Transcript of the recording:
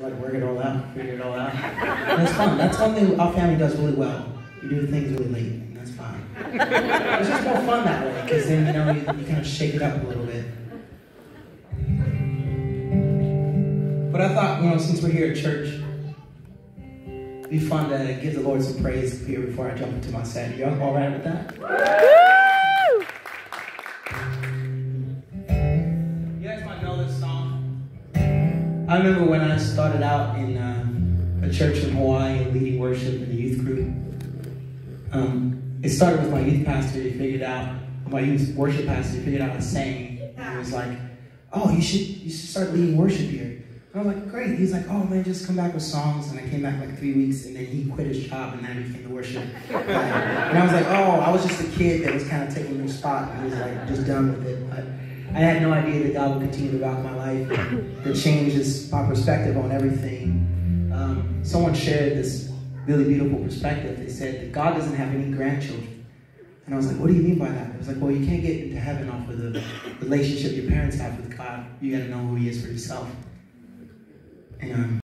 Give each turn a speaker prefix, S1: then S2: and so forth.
S1: like work it all out, figure it all out. And it's fun. That's one thing our family does really well. We do things really late, and that's fine. It's just more fun that way, because then you know you, you kind of shake it up a little bit. But I thought, you know, since we're here at church, it'd be fun to give the Lord some praise here before I jump into my set. You all right with that? I remember when I started out in uh, a church in Hawaii leading worship in the youth group. Um, it started with my youth pastor. He figured out my youth worship pastor. He figured out sang. And he was like, "Oh, you should you should start leading worship here." I was like, "Great." He's like, "Oh man, just come back with songs." And I came back like three weeks, and then he quit his job, and then I became the worship. and I was like, "Oh, I was just a kid that was kind of taking his spot." And he was like, just done with it. But I had no idea that God would continue to rock my life, to change my perspective on everything. Um, someone shared this really beautiful perspective. They said that God doesn't have any grandchildren. And I was like, what do you mean by that? It was like, well, you can't get into heaven off of the relationship your parents have with God. You got to know who He is for yourself. And um,